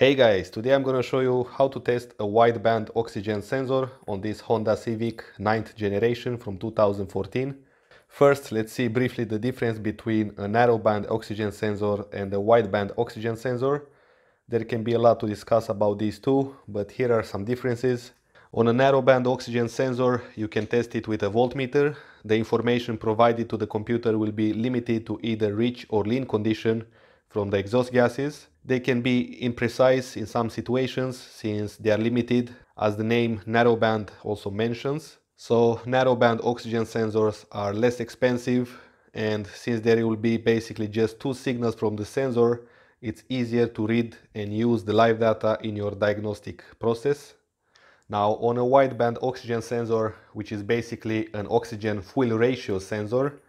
Hey guys, today I'm gonna show you how to test a wideband oxygen sensor on this Honda Civic 9th generation from 2014. First, let's see briefly the difference between a narrowband oxygen sensor and a wideband oxygen sensor. There can be a lot to discuss about these two, but here are some differences. On a narrowband oxygen sensor, you can test it with a voltmeter. The information provided to the computer will be limited to either rich or lean condition from the exhaust gases. They can be imprecise in some situations since they are limited as the name narrowband also mentions. So narrowband oxygen sensors are less expensive and since there will be basically just two signals from the sensor, it's easier to read and use the live data in your diagnostic process. Now on a wideband oxygen sensor, which is basically an oxygen fuel ratio sensor,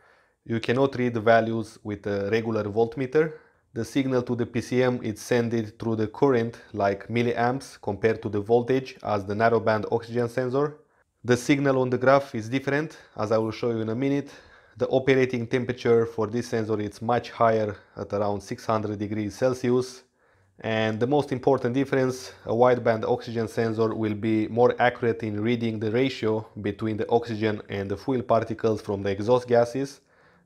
you cannot read the values with a regular voltmeter the signal to the PCM is sent through the current like milliamps compared to the voltage as the narrowband oxygen sensor. The signal on the graph is different as I will show you in a minute. The operating temperature for this sensor is much higher at around 600 degrees Celsius. And the most important difference, a wideband oxygen sensor will be more accurate in reading the ratio between the oxygen and the fuel particles from the exhaust gases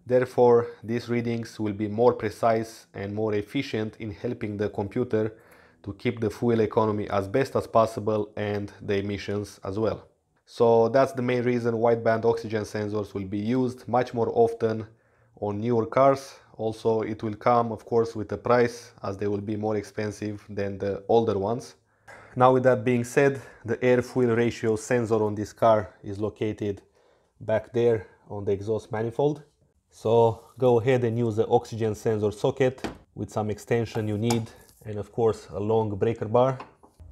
Therefore, these readings will be more precise and more efficient in helping the computer to keep the fuel economy as best as possible and the emissions as well. So that's the main reason wideband oxygen sensors will be used much more often on newer cars. Also, it will come, of course, with a price as they will be more expensive than the older ones. Now with that being said, the air-fuel ratio sensor on this car is located back there on the exhaust manifold. So go ahead and use the oxygen sensor socket with some extension you need and of course a long breaker bar.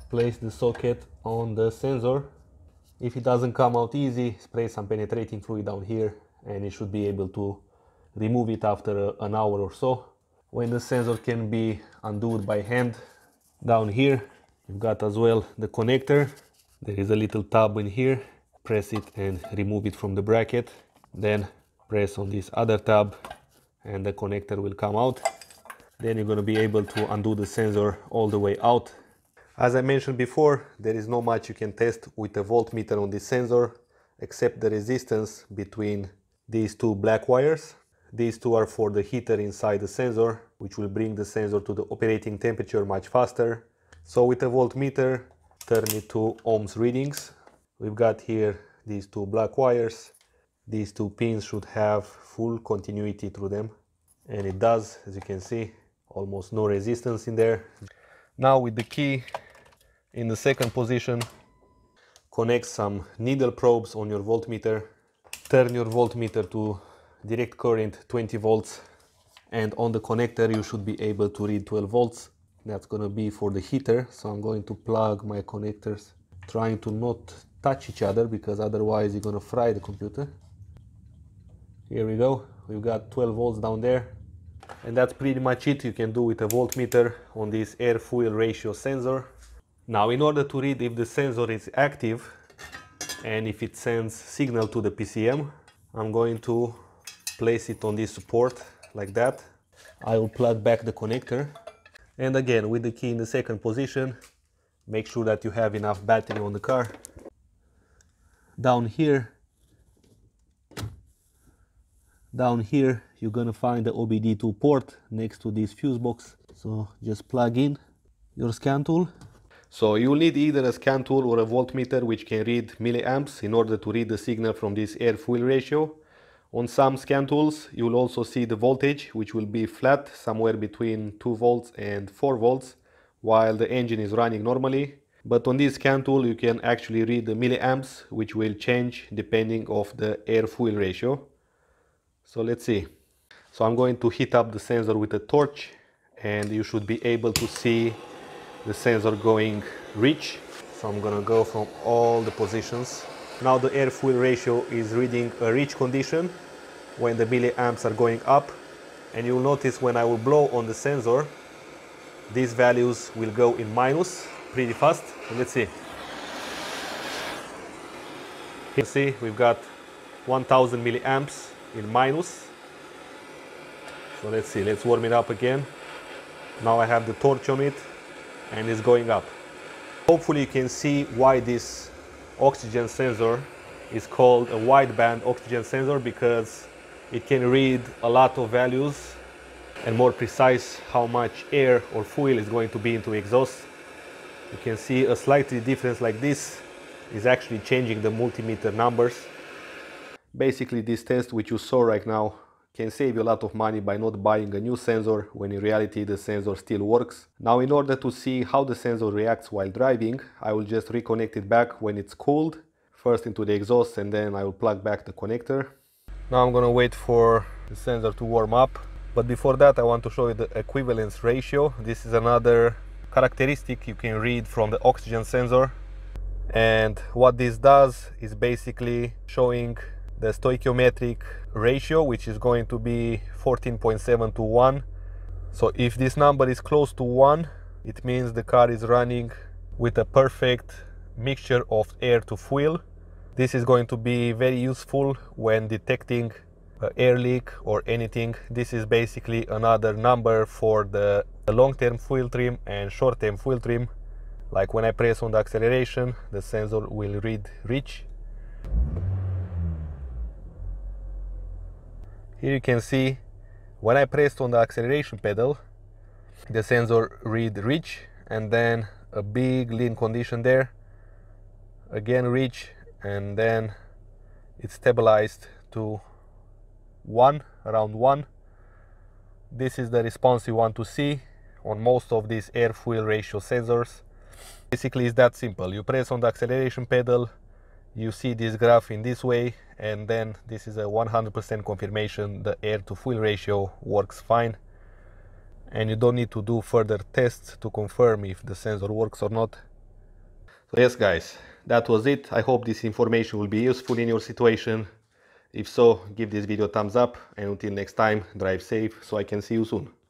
Place the socket on the sensor. If it doesn't come out easy, spray some penetrating fluid down here and it should be able to remove it after uh, an hour or so. When the sensor can be undone by hand, down here you've got as well the connector. There is a little tab in here. Press it and remove it from the bracket. Then press on this other tab and the connector will come out. Then you're going to be able to undo the sensor all the way out. As I mentioned before there is no much you can test with a voltmeter on this sensor except the resistance between these two black wires. These two are for the heater inside the sensor which will bring the sensor to the operating temperature much faster. So with a voltmeter turn it to ohms readings. We've got here these two black wires these two pins should have full continuity through them. And it does as you can see almost no resistance in there. Now with the key in the second position connect some needle probes on your voltmeter turn your voltmeter to direct current 20 volts and on the connector you should be able to read 12 volts. That's going to be for the heater so I'm going to plug my connectors trying to not touch each other because otherwise you're going to fry the computer here we go. We've got 12 volts down there. And that's pretty much it. You can do with a voltmeter on this air fuel ratio sensor. Now in order to read if the sensor is active and if it sends signal to the PCM I'm going to place it on this support like that. I will plug back the connector. And again with the key in the second position make sure that you have enough battery on the car. Down here down here you're gonna find the OBD2 port next to this fuse box. So just plug in your scan tool. So you'll need either a scan tool or a voltmeter which can read milliamps in order to read the signal from this air fuel ratio. On some scan tools you will also see the voltage which will be flat somewhere between 2 volts and 4 volts while the engine is running normally. But on this scan tool you can actually read the milliamps which will change depending of the air fuel ratio so let's see. So I'm going to heat up the sensor with a torch and you should be able to see the sensor going rich. So I'm gonna go from all the positions. Now the air fuel ratio is reading a rich condition when the milliamps are going up and you'll notice when I will blow on the sensor these values will go in minus pretty fast. And let's see. You see we've got 1000 milliamps in minus. So let's see, let's warm it up again. Now I have the torch on it and it's going up. Hopefully you can see why this oxygen sensor is called a wideband oxygen sensor because it can read a lot of values and more precise how much air or fuel is going to be into exhaust. You can see a slightly difference like this is actually changing the multimeter numbers. Basically this test which you saw right now can save you a lot of money by not buying a new sensor when in reality the sensor still works. Now in order to see how the sensor reacts while driving, I will just reconnect it back when it's cooled, first into the exhaust and then I will plug back the connector. Now I'm gonna wait for the sensor to warm up, but before that I want to show you the equivalence ratio. This is another characteristic you can read from the oxygen sensor and what this does is basically showing the stoichiometric ratio which is going to be 14.7 to 1 so if this number is close to 1 it means the car is running with a perfect mixture of air to fuel. This is going to be very useful when detecting air leak or anything. This is basically another number for the, the long-term fuel trim and short-term fuel trim. Like when I press on the acceleration the sensor will read rich Here you can see when I pressed on the acceleration pedal, the sensor read rich and then a big lean condition there, again rich and then it stabilized to 1, around 1. This is the response you want to see on most of these air-fuel ratio sensors. Basically it's that simple. You press on the acceleration pedal, you see this graph in this way and then this is a 100% confirmation the air to fuel ratio works fine and you don't need to do further tests to confirm if the sensor works or not. So yes guys, that was it. I hope this information will be useful in your situation. If so, give this video a thumbs up and until next time, drive safe so I can see you soon.